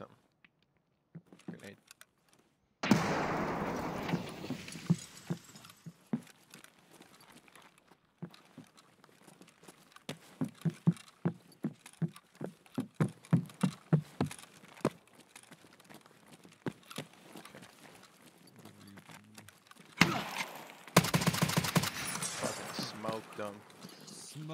something. Grenade. Okay. Smoke them.